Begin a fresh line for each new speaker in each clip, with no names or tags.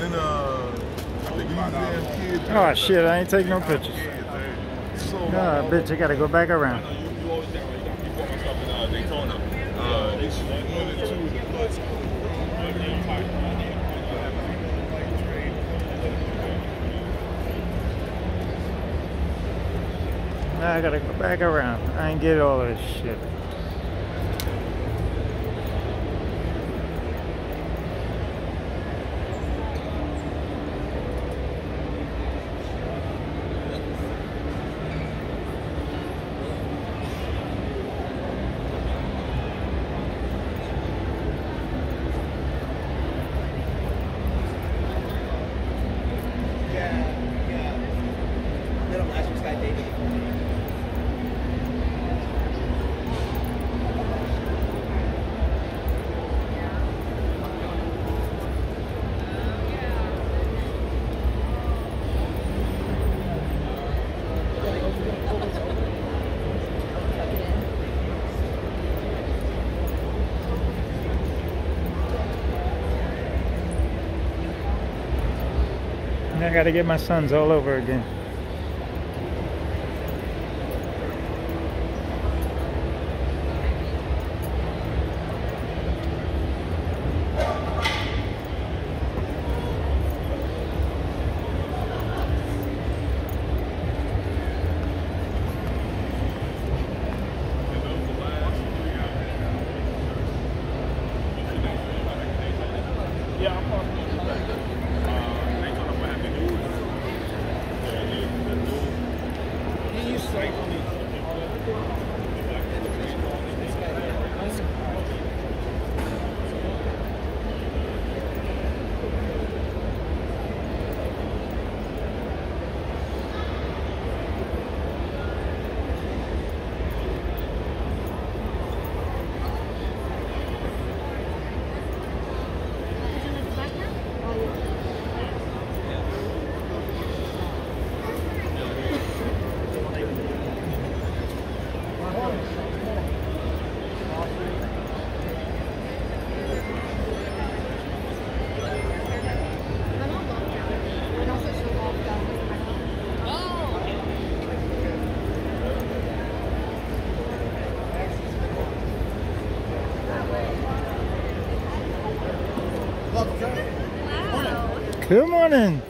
Then uh, these damn kids.
Oh shit, I ain't taking no pictures.
So,
Nah, bitch, I gotta go back around.
You, you always think like, you got people on stuff in uh, Daytona. Uh, they should one and two.
Now I gotta go back around. I ain't get all this shit. Gotta get my sons all over again. Good morning.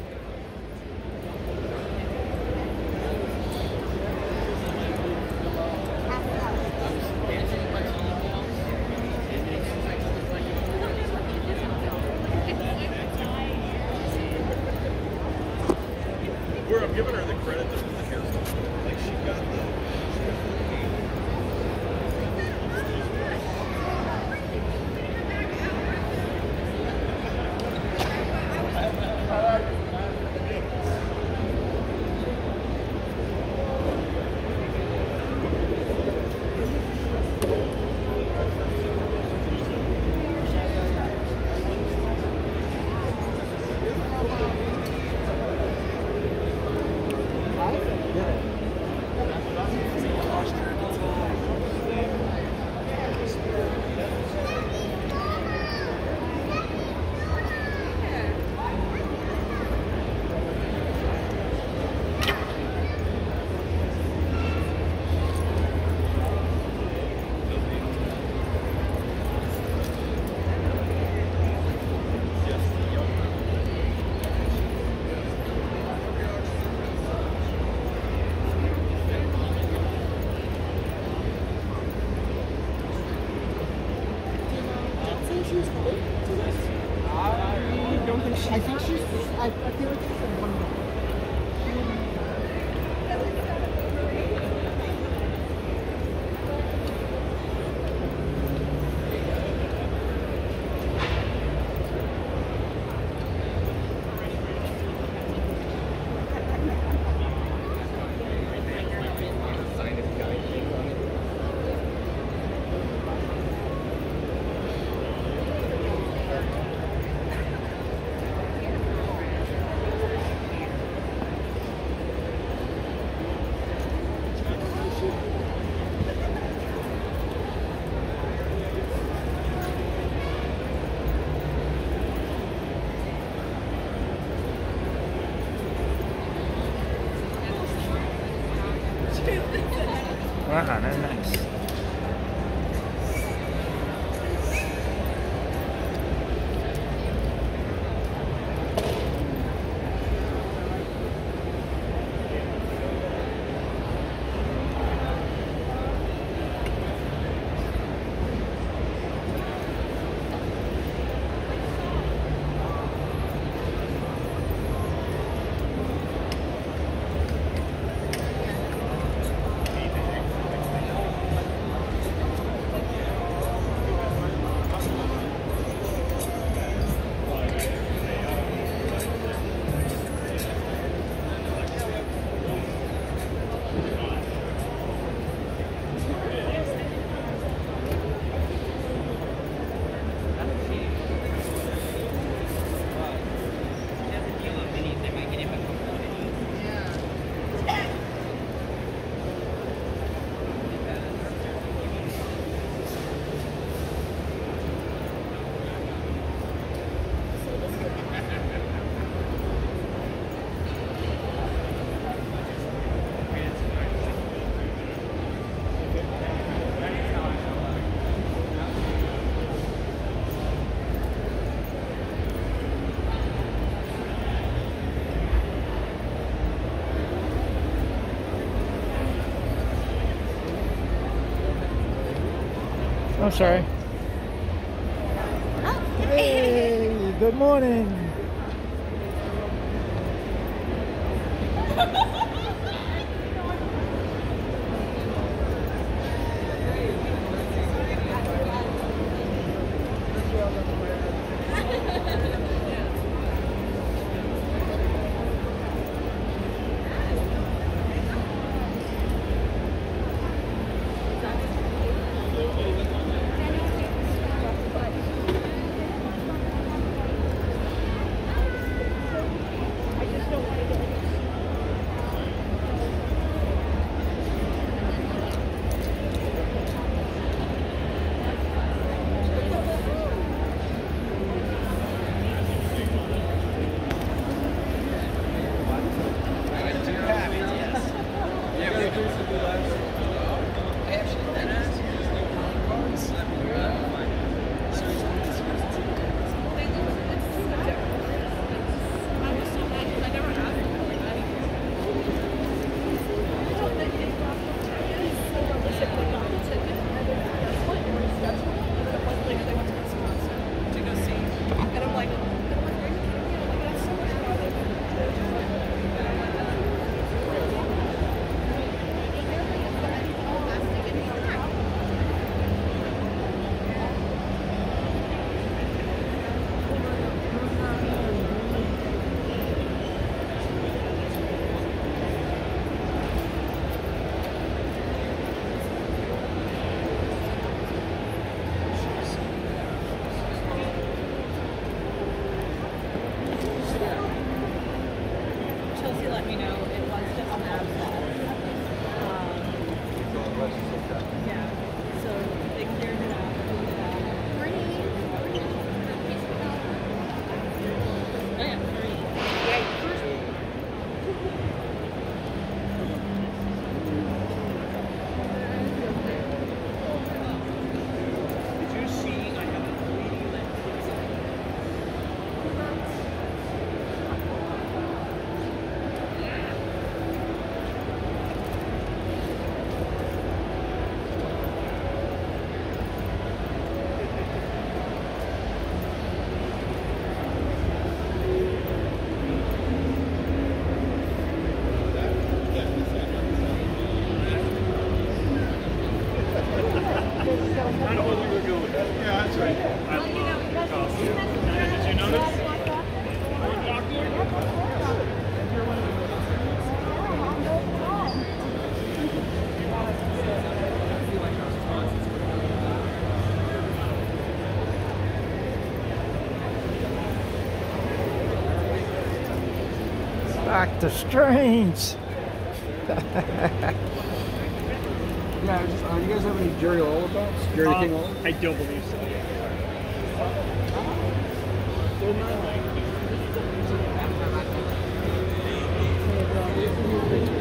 I think she's, I, I feel like she's in one
I'm sorry. Hey, good morning. Doctor Strange.
Yeah, just, uh, you guys have any Jerry Lawler box? Jerry the King Lawler?
I don't believe so.
numbers,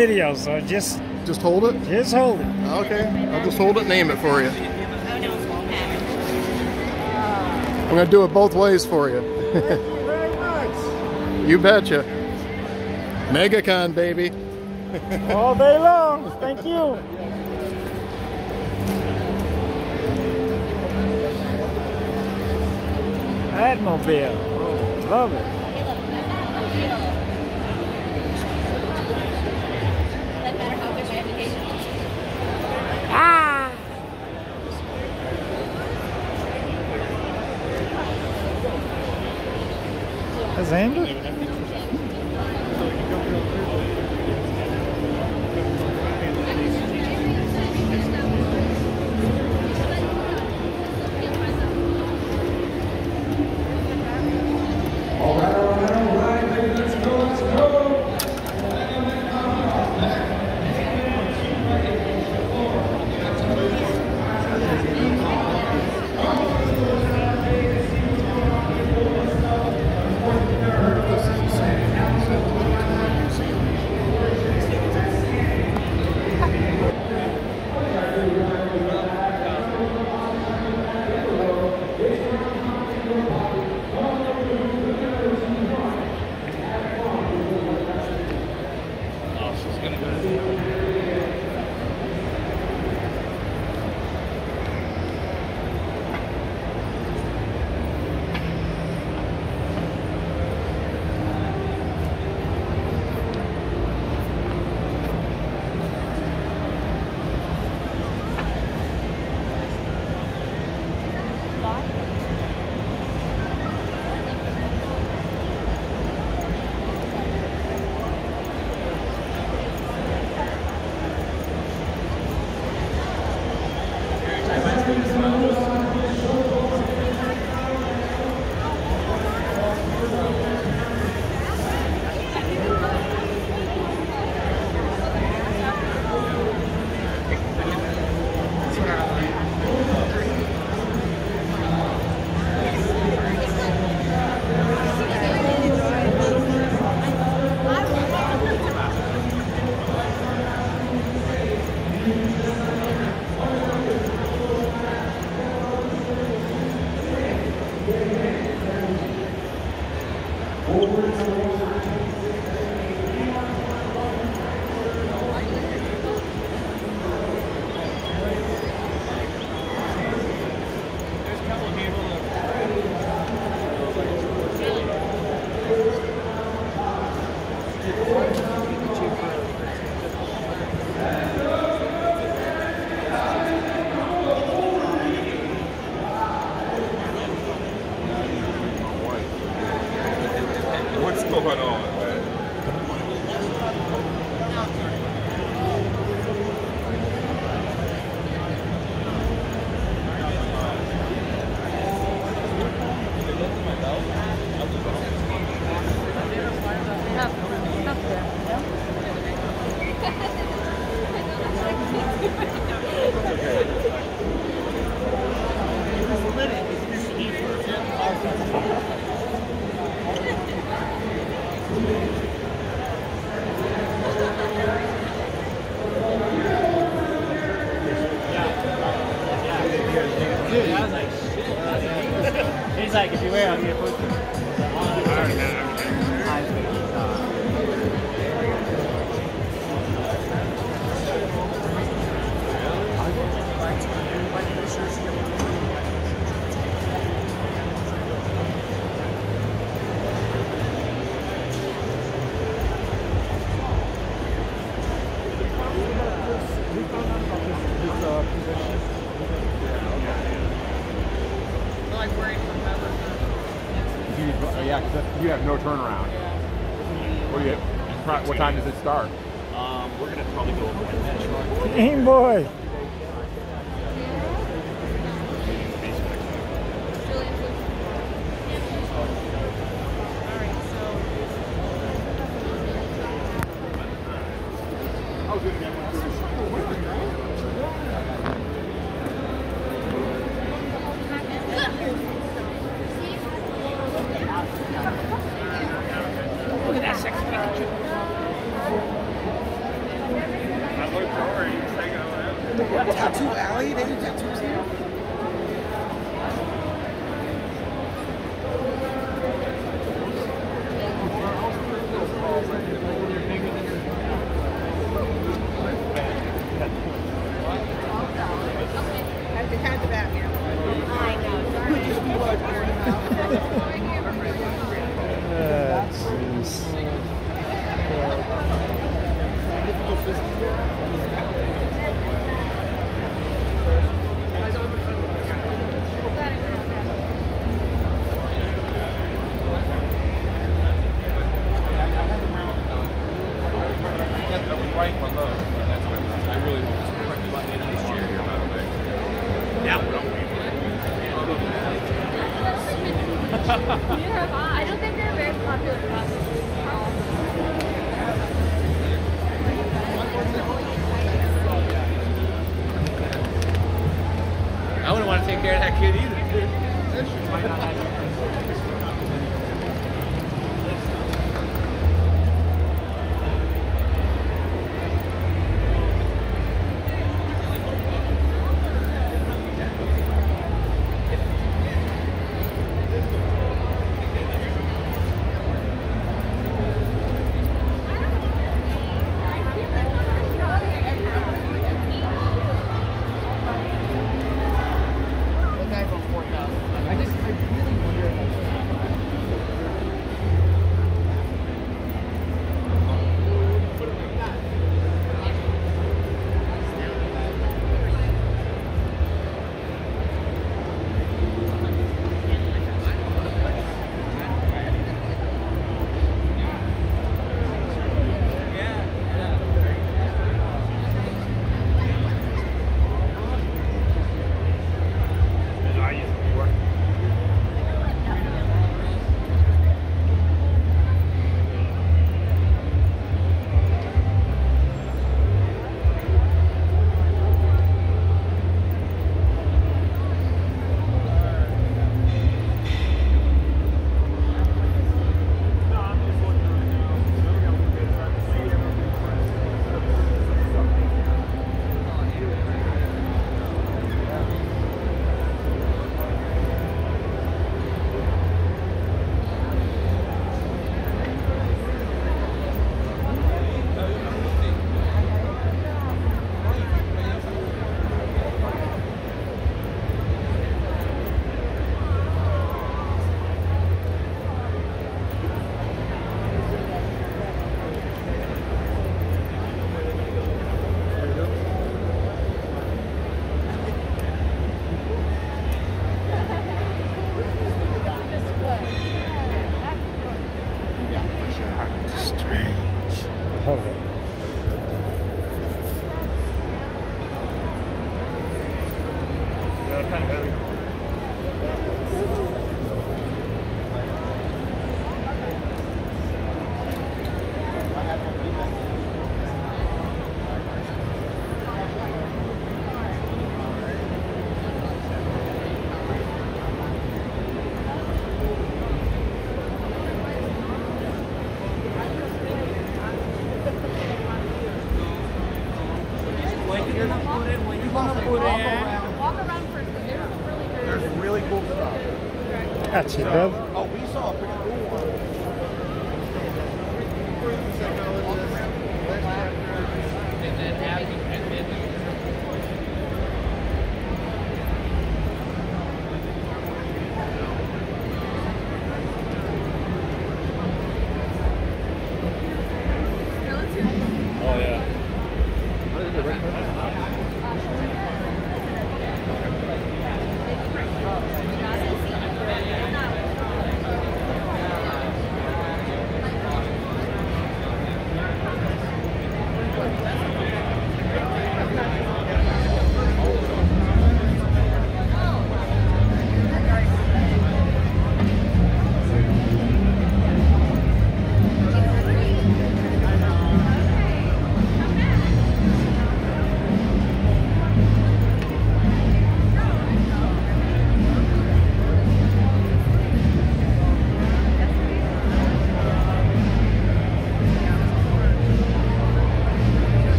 video, so just
Just hold it?
just hold it.
Okay. I'll just hold it name it for you.
Oh, no, it's won't happen.
I'm going to do it both ways for you.
Thank you very much.
You betcha. MegaCon, baby.
All day long. Thank you. Admobile. Oh, love it.
Doesn't matter how much education.
Ah. That's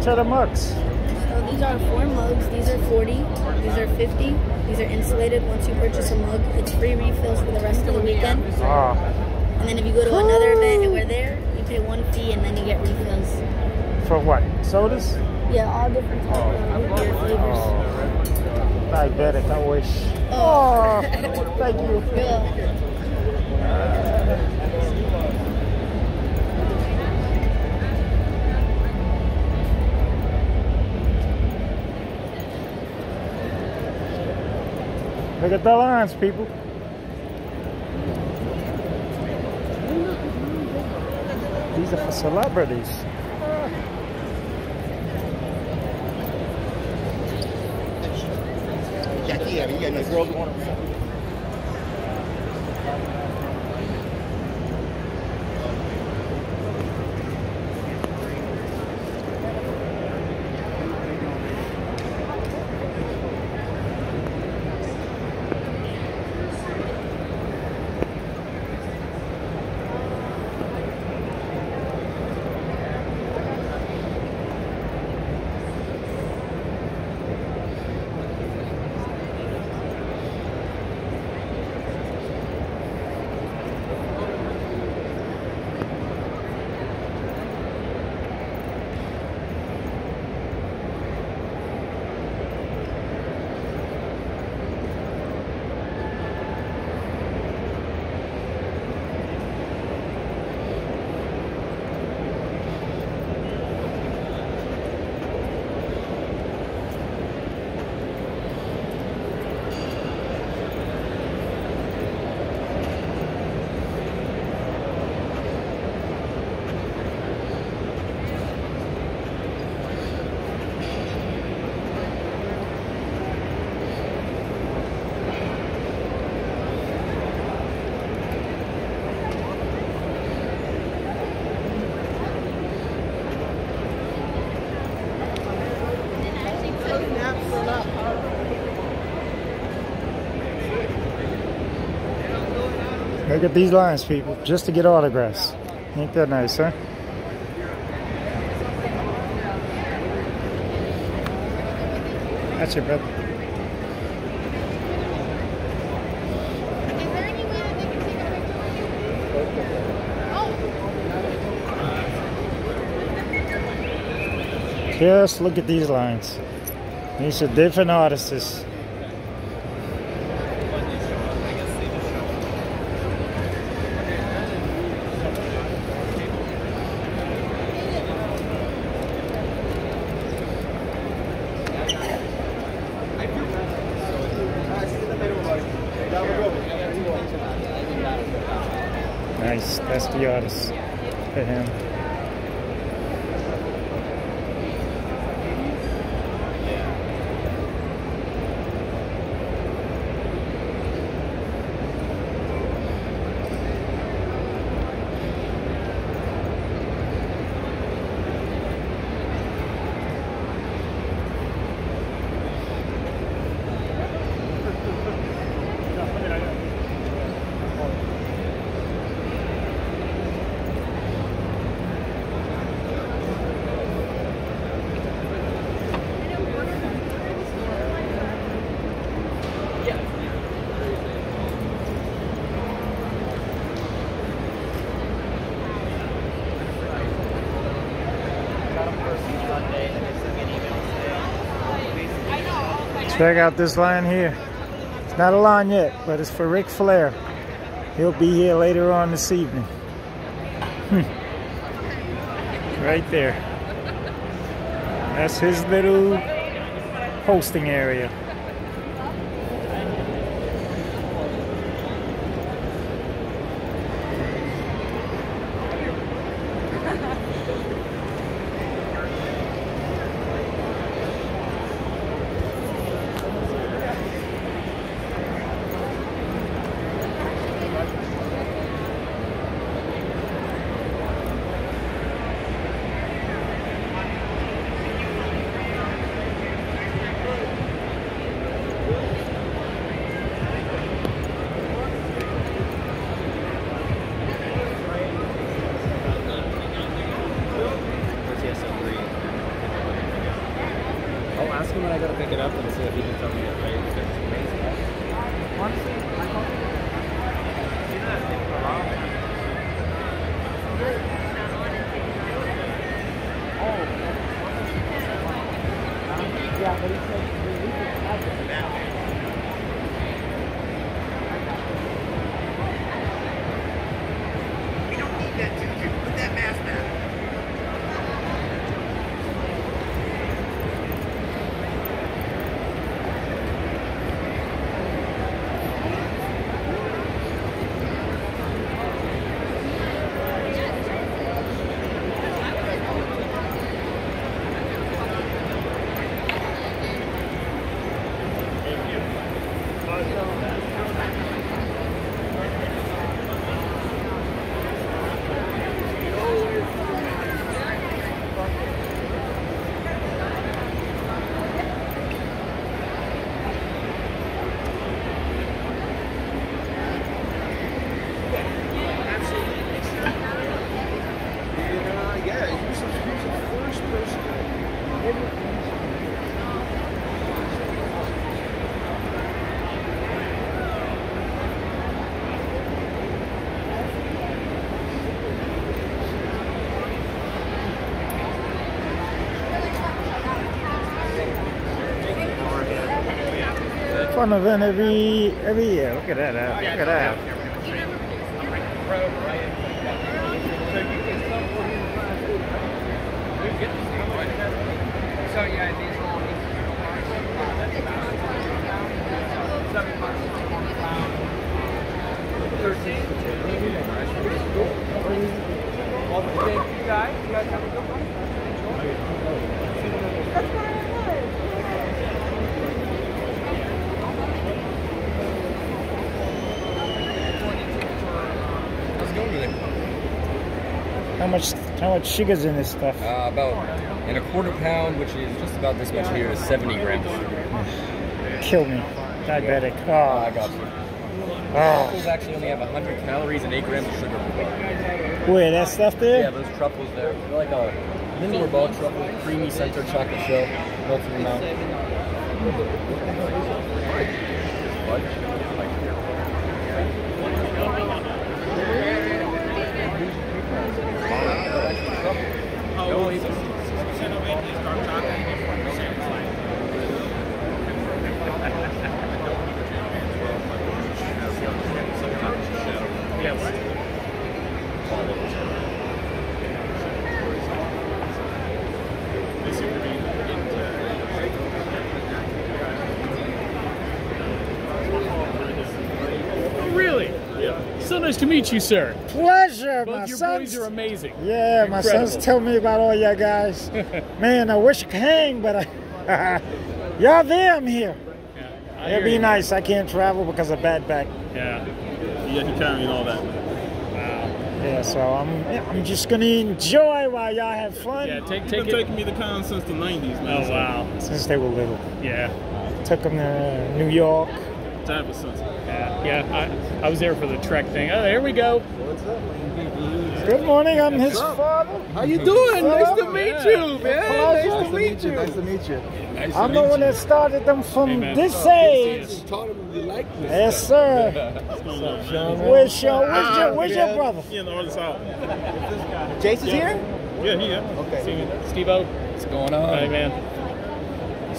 How much are the mugs?
So these are four mugs. These are 40. These are 50. These are insulated. Once you purchase a mug, it's free refills for the rest of the weekend.
Oh,
And then if you go to another event and we're there, you pay one fee and then you get refills.
for what? Sodas?
Yeah, all different types of root beer flavors.
Oh, diabetic. I wish.
Oh.
Oh, thank you.
Yeah.
Look at the lines, people. These are for celebrities. Jackie, are you getting this girl's Look at these lines, people, just to get autographs. Ain't that nice, huh? That's your brother. Just look at these lines. These are different artists. That's the artist. Him. Check out this line here. It's not a line yet, but it's for Ric Flair. He'll be here later on this evening. Hmm. right there. That's his little hosting area.
you know, back
Fun event every every year. Look at that. uh, Look at that.
So yeah, these Thank you guys. You guys have a good one.
How's it going today?
How much how much sugar's in this stuff?
Uh, about in a quarter pound, which is just about this much here, is 70 grams of sugar.
Kill me. Diabetic.
Uh, I
Oh,
got you.
Ah.
Truffles actually only have 100 calories and 8 grams of sugar per bar.
Wait, that stuff there?
Yeah, those truffles there. They're like a Lindor ball truffle, creamy center chocolate shell, melts in your mouth.
Meet you, sir.
Pleasure, my
your
sons.
boys are amazing.
Yeah, my
Incredible.
sons tell me about all y'all guys. Man, I wish I could hang, but I, y'all there, I'm here.
I
It'd be
you.
nice. I can't travel because of bad back.
Yeah.
Yeah, he carrying all that.
Yeah, so I'm I'm just gonna enjoy while y'all have fun.
Yeah, take
He's
take
been
it.
taking me to cons since the 90s, man.
Oh wow.
Since they were little,
Yeah.
took them to New York.
So, ever since.
Yeah. Yeah. I, I was there for the Trek thing. Oh, there we go.
Good morning. I'm his father.
How you doing?
Nice
Nice
to
to
meet
meet
you,
you, man.
Nice to
meet you. Nice to meet you.
I'm the one that started them from
Hey,
this
oh, Good
age.
you.
Taught him you like this.
Yes, sir. Where's your Where's your, where's your brother?
He in the other side.
Jason's here?
Yeah, he here.
Okay.
Steve O.
What's going on?
Hey man.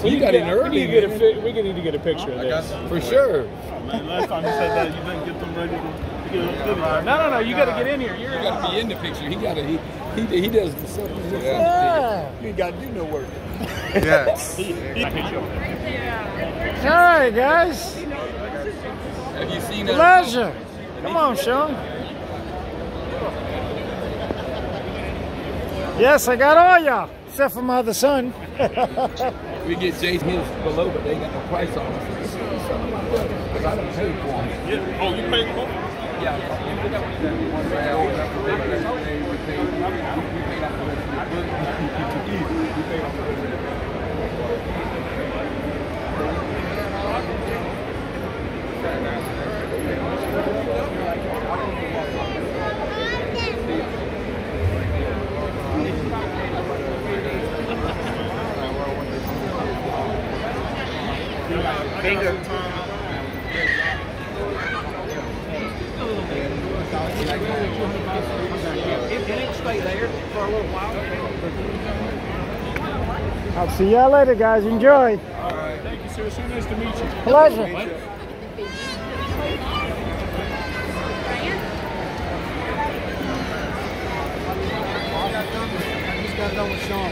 So you got in
We
early,
need to get a fi- we need to get a picture of this.
For sure.
Oh, man, last time he said that, you didn't get them ready to to get a video.
No, no, no. You got to get in here. You're
You got to be in the picture. He got to, he, he, he does the stuff.
Yeah.
You ain't got to do no work.
Yes.
I hit you over there.
All right, guys.
Have you seen that?
Pleasure. Come on, Sean. Yes, I got all y'all, except for my other son.
We get Jason his below, but they got no price on it. Because I don't pay for them.
Yeah. Oh, you paid for it?
I'll see y'all later, guys. Enjoy. All right.
Thank you, sir. So nice to meet you.
Pleasure.
I just got done with Sean.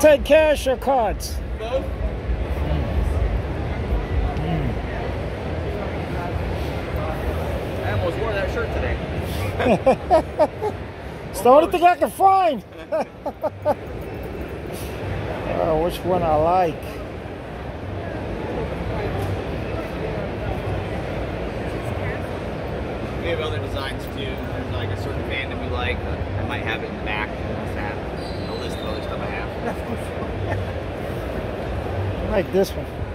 Take cash or cards.
Both? I almost wore that shirt today.
It's the only thing I can find. oh, which one I like?
We have other designs too. There's like a certain fandom we like. I might have it in the back. Just have a list of other stuff I have.
I like this one.